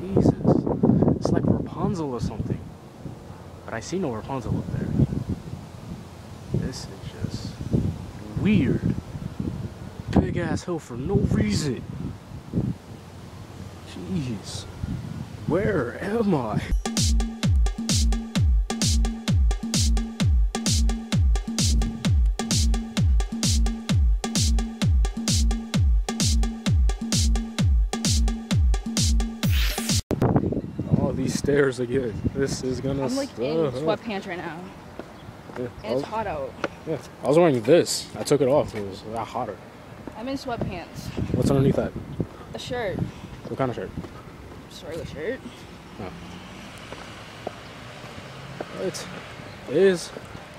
Jesus. It's like Rapunzel or something. But I see no Rapunzel up there. This is just weird. Big ass hill for no reason. Jeez. Where am I? These stairs again. This is gonna I'm like in suck. Uh-huh. sweatpants right now. Yeah, And was, it's hot out. yeah, I was wearing this. I took it off. It was a lot hotter. I'm in sweatpants. What's underneath that? A shirt. What kind of shirt? Just a regular shirt. Oh. It is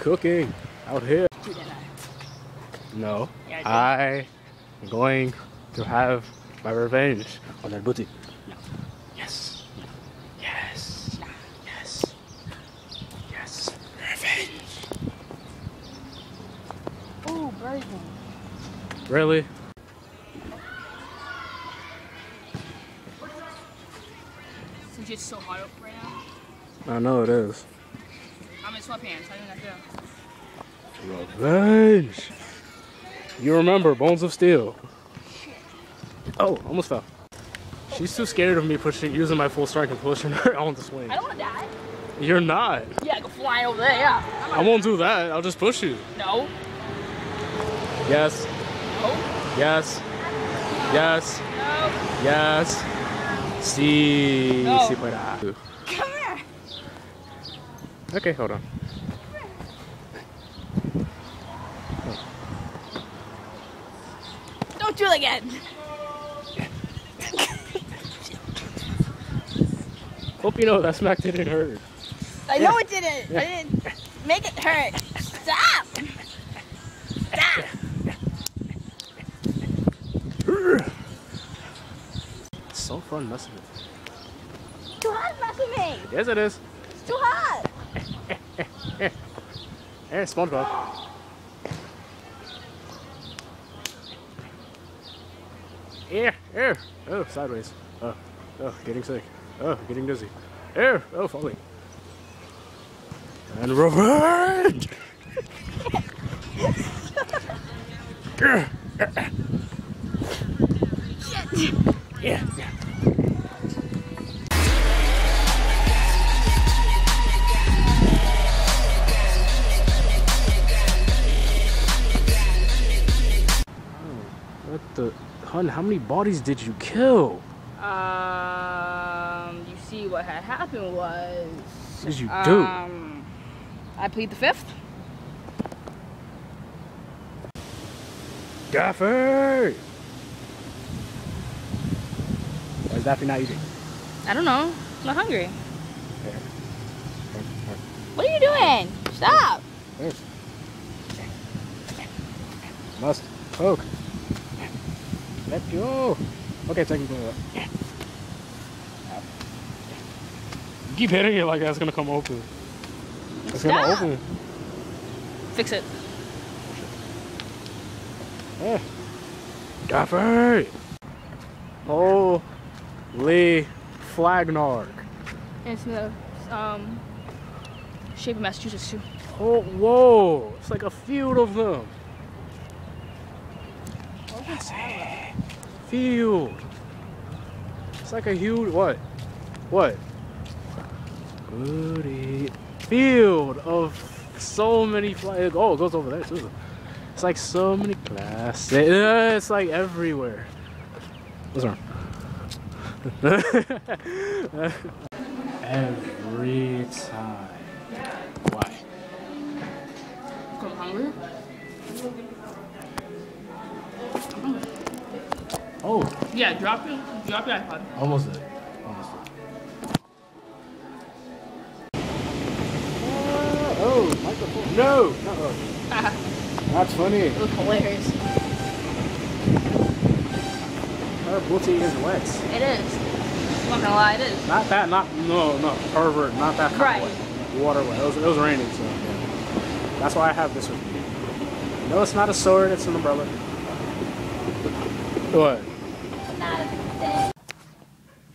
cooking out here. Dude, and I. No, Yeah, I am going to have my revenge on that booty. No. Yes. Yes. Yes. Revenge. Really? Since it's so hot up right now, I know it is. I'm in sweatpants. How do you not feel? Revenge. You remember Bones of Steel? Oh, almost fell. She's too scared of me pushing, using my full strength and pushing her on the swing. I don't want to die. You're not. Yeah, go flying over there. Yeah. I won't do that. I'll just push you. No. Yes. No. Yes. Yes. No. Yes. Sí. No. Sí pueda. Come here. Okay, hold on. Don't do it again. Hope you know that smack didn't hurt. I know it didn't. I didn't make it hurt. Stop. It's so fun you. Too hot me. Yes, it is. It's too hot. Hey, SpongeBob. Yeah, yeah. Oh, sideways. Oh, oh, getting sick. Oh, getting dizzy. Air. Oh, falling. And revenge. yeah, What the? Hun, how many bodies did you kill? Um, you see, what had happened was. What did you do? Um, I plead the fifth. Daffy! Why is Daffy not eating? I don't know. I'm not hungry. What are you doing? Stop. Must poke. Let go. Okay, technically. uh, You keep hitting it like that's gonna come open. It's gonna open. Fix it. Yeah. Daffy! Holy flagnark. It's in the um shape of Massachusetts too. Oh, whoa! It's like a field of them. Field. It's like a huge what? What? Field of so many flags. Oh, it goes over there too. It's like so many classes. Uh, It's like everywhere. What's wrong? Every time. Why? I'm hungry. Oh, Yeah, drop your drop your iPod. almost there. Almost there. Uh, oh, microphone. No, uh-uh. That's funny. It was hilarious. Her booty is wet. It is. I'm not gonna lie, it is. Not that, not, no, no, pervert, not that kind Right. of wet. Water wet. It was, it was raining, so. That's why I have this with me. No, it's not a sword, it's an umbrella. What? Yo,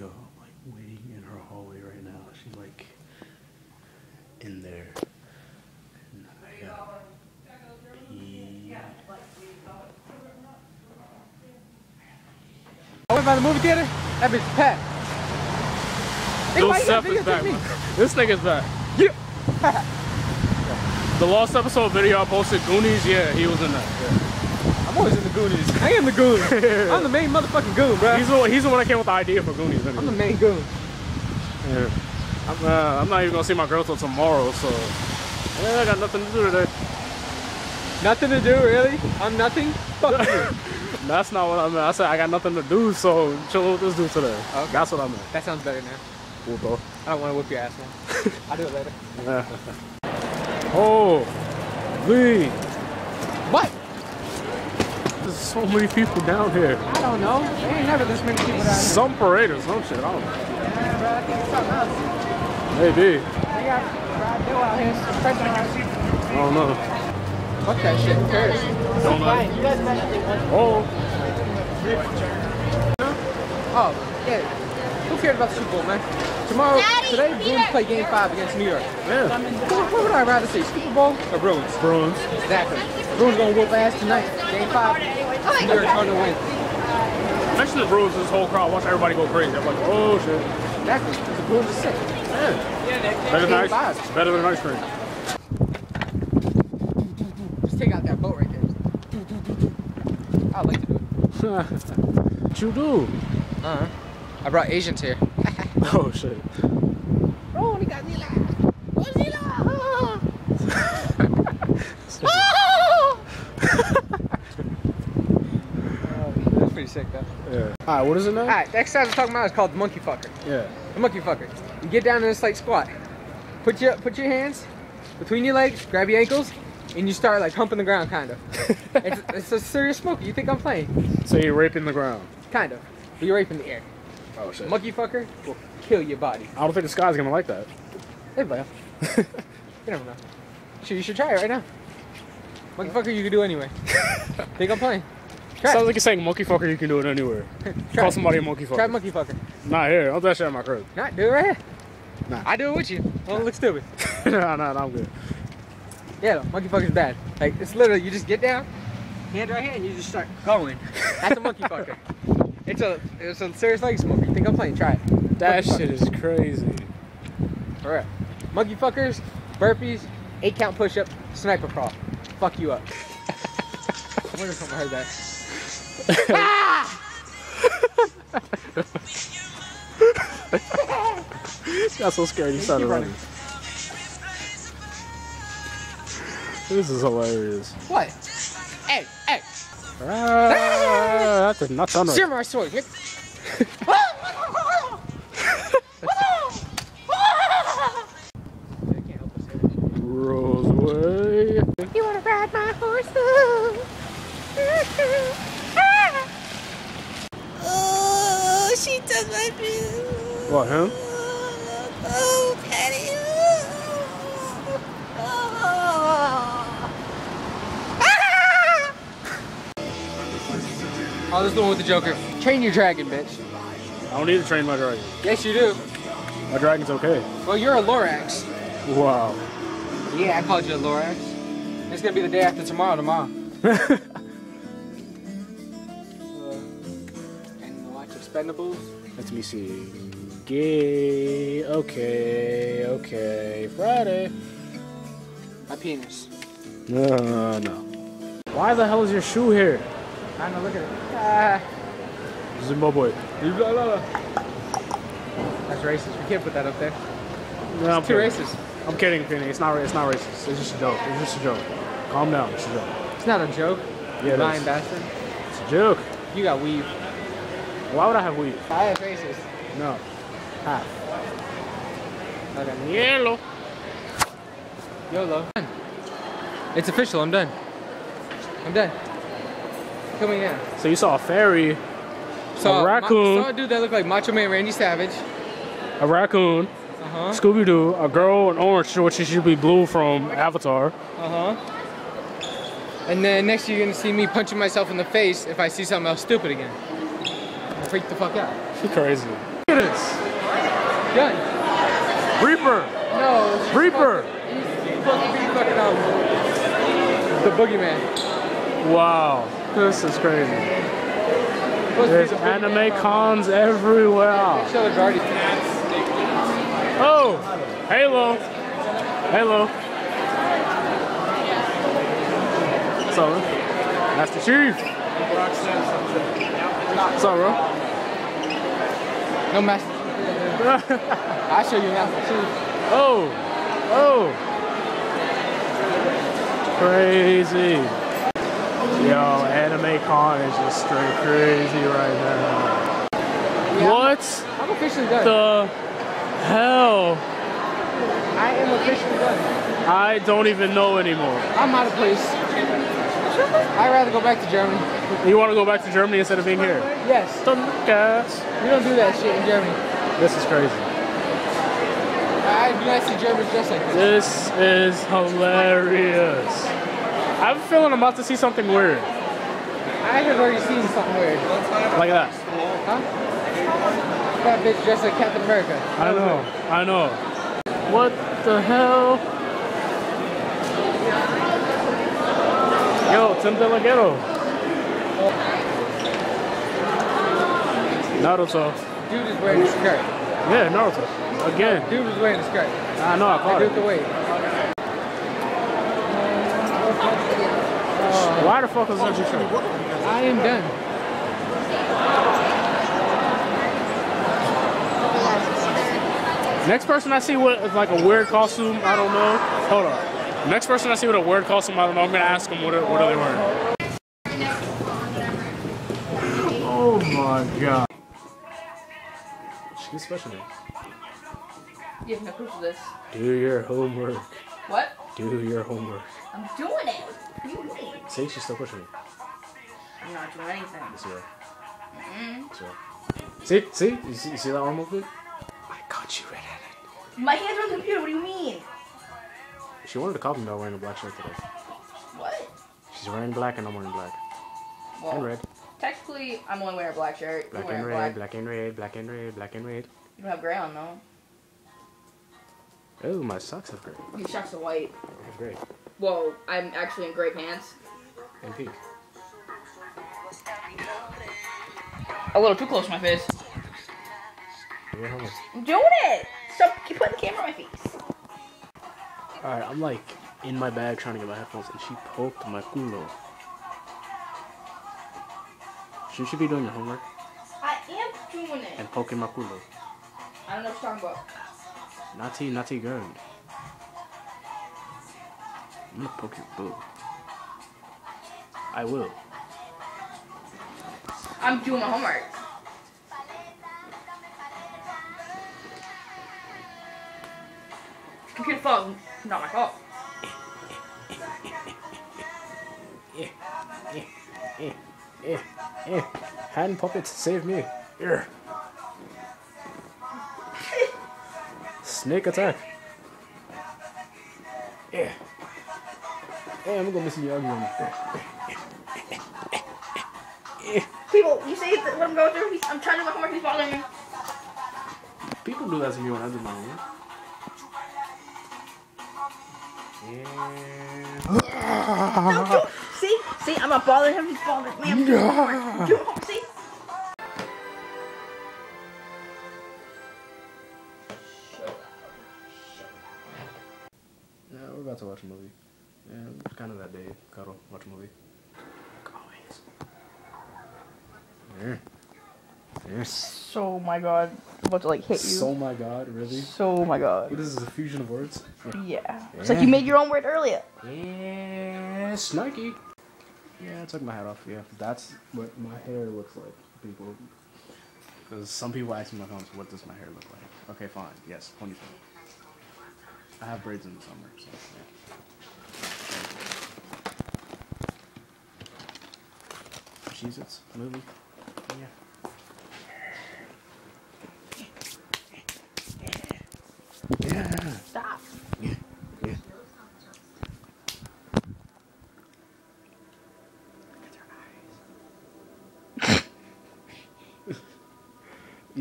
I'm like waiting in her hallway right now. She's like in there. And I got went by the movie theater. That bitch packed. Lil Seth is back. This nigga's back. Yeah. the last episode video I posted, Goonies, yeah, he was in that. Yeah. Always in the Goonies. I am the goon. I'm the main motherfucking goon, bro. He's the, one, he's the one that came with the idea for Goonies. I'm the main goon. Yeah. I'm, uh, I'm not even gonna see my girl till tomorrow, so yeah, I got nothing to do today. Nothing to do, really? I'm nothing? Fuck you. That's not what I meant. I said I got nothing to do, so chill with this dude today. Okay. That's what I meant. That sounds better now. Cool, bro. I don't want to whip your ass now. I'll do it later. Yeah. oh, Lee. What? There's so many people down here. I don't know. There ain't never this many people down here. Some parade or some shit. I don't know. Yeah, bro, I think it's something else. Maybe. They got Brad Bill out here specialized. I don't know. Fuck that shit. Who cares? Don't know. You guys met Oh, Oh, yeah. Who cares about the Super Bowl, man? Tomorrow, Daddy, today, Peter. Bruins play Game 5 against New York. yeah. What, what would I rather see, Super Bowl or Bruins? Bruins. Exactly. Bruins gonna whoop ass tonight. Game 5. New York's trying to win. Mention the Bruins, this whole crowd, watch everybody go crazy. I'm like, oh shit. Exactly. The Bruins are sick. Yeah. Better than ice. better than ice cream. Just take out that boat right there. I'd like to do it. what you do? Uh-huh. I brought Asians here. Oh shit. Oh, they got. That's sick, though. Yeah. Alright, what is it now? Alright, the exercise we're talking about is called the monkey fucker. Yeah. The monkey fucker. You get down in a slight squat. Put your put your hands between your legs, grab your ankles, and you start like humping the ground, kind of. it's, it's a serious smoker. You think I'm playing? So you're raping the ground. Kind of. But you're raping the air. Oh shit. Monkey fucker will kill your body. I don't think the guy's gonna like that. Hey, will. you never know. Sure, you should try it right now. Monkey fucker, you can do anyway. think I'm playing? Try Sounds like you're saying monkey fucker, you can do it anywhere. Call somebody a monkey fucker. Try monkey fucker. Not here. I'll do that shit at my crib. Not do it right here. Nah. I do it with you. Don't look stupid. nah, nah, nah, I'm good. Yeah, monkey fucker's bad. Like it's literally you just get down, hand right here, and you just start going. That's a monkey fucker. It's a it's a serious leg smoker. You think I'm playing? Try it. That Monkey shit is crazy. Real. Monkey fuckers, burpees, eight count push up, sniper crawl. Fuck you up. I wonder if someone heard that. Got so scared you started keep running. running. This is hilarious. What? Hey, hey, Ah, that did not sound right. samurai sword. Yep. Roseway. You wanna ride my horse? She took. What, him? Oh, Patty. Oh. Oh, this is the one with the Joker. Train your dragon, bitch. I don't need to train my dragon. Yes, you do. My dragon's okay. Well, you're a Lorax. Wow. Yeah, I called you a Lorax. It's gonna be the day after tomorrow, tomorrow. Uh, and watch Expendables. Let me see. Gay. Okay. Okay. Friday. My penis. No, no. Why the hell is your shoe here? I don't know, look at it. Ah, Zimbabwe. That's racist. We can't put that up there. No, I'm too kidding. racist. I'm kidding, Penny. It's not. It's not racist. It's just a joke. It's just a joke. Calm down. It's a joke. It's not a joke. Yeah, Lying bastard. It's a joke. You got weave. Why would I have weed? I have racist. No. Half. Okay. Yellow. YOLO. It's official. I'm done. I'm done. Coming me now. So you saw a fairy, Saw A raccoon. saw a dude that looked like Macho Man Randy Savage. a raccoon, Uh huh. Scooby Doo, a girl in orange, which should be blue from Avatar. Uh huh. And then next you're gonna see me punching myself in the face if I see something else stupid again. I'll freak the fuck out. Crazy. Look at this. Done. Reaper. No. Reaper. fucking supposed to fucking the boogeyman. Wow, this is crazy. Supposed to be There's the boogeyman anime from- cons everywhere. Show the Guardian. Oh, Halo. Halo. What's up, bro? Master Chief. What's up, bro? No mess. I'll show you chief. oh, oh. Crazy. Yo, Anime Con is just straight crazy right now. Yeah, What I'm officially done. the hell? I am officially done. I don't even know anymore. I'm out of place. I'd rather go back to Germany. You want to go back to Germany instead of being here? Yes. Thundercats. We don't do that shit in Germany. This is crazy. I'd be nice to Germans just like this. This is hilarious. I have a feeling I'm about to see something weird. I have already seen something weird. Like that. Huh? That bitch dressed like Captain America. I know. I know. What the hell? Yo, Tim Delgado. Naruto. Dude is wearing a skirt. Yeah, Naruto. Again. Dude was wearing a skirt. I know, I I caught do it. the weight. Why the fuck is that your shirt? I am done. Next person I see with like a weird costume, I don't know. Hold on. Next person I see with a weird costume, I don't know. I'm gonna ask them what what are they wearing. My god. She's special name. You have no proof of this. Do your homework. What? Do your homework. I'm doing it. What do you mean? See, she's still pushing me. I'm not doing anything. Yes, you are. See, see, you see, you see that arm movement? I caught you red-handed. My hands are on the computer. What do you mean? She wanted to copy me by wearing a black shirt today. What? She's wearing black and I'm wearing black. Well, And red. Technically, I'm only wearing a black shirt. Black and red, black. black and red, black and red, black and red. You don't have gray on though. Oh, my socks have gray. These socks are white. They have gray. Whoa, I'm actually in gray pants. And pink. A little too close to my face. I'm doing it. Stop keep putting the camera on my face. Alright, I'm like in my bag trying to get my headphones and she poked my culo. She should be doing your homework I am doing it. and poking my culo. I don't know what you're talking about. Naughty, naughty girl. I'm gonna poke your boob. I will. I'm doing my homework. Computer fault, not my fault. Eh, eh, eh. Hand puppets, save me. Here. Snake attack. Yeah. Hey, I'm gonna miss you ugly one. People, you say that what I'm going through, he's, I'm trying to do my homework, he's bothering me. People do that to me when I do my homework. No, do See? See, I'm not bothering him, he's bothering me. I'm doing my homework. See? Yeah, we're about to watch a movie. Yeah, it's kind of that day. Cuddle, watch a movie. Like always. Yeah. Yes. So, my god. I'm about to, like, hit you. So my god, really? So, my god. What is this, a fusion of words? Yeah. It's like you made your own word earlier. Yeah, snarky. Yeah, I took my hat off. Yeah, that's what my hair looks like. People, because some people ask me my comments, what does my hair look like? Okay, fine. Yes, ponytail. I have braids in the summer, so yeah. Cheez-Its movie. Yeah. Yeah. Stop. Yeah. Yeah.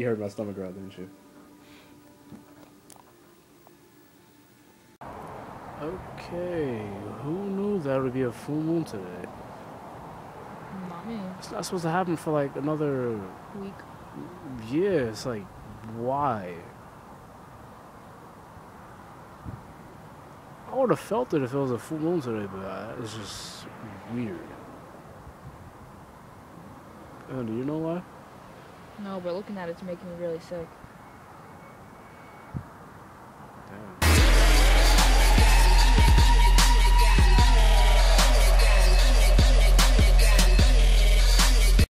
You heard my stomach growl, didn't you? Okay, who knew that would be a full moon today? Not me. It's not supposed to happen for like another Week. Yeah, it's like, why? I would have felt it if it was a full moon today, but uh, it's just weird. Uh, do you know why? No, but looking at it's making me really sick.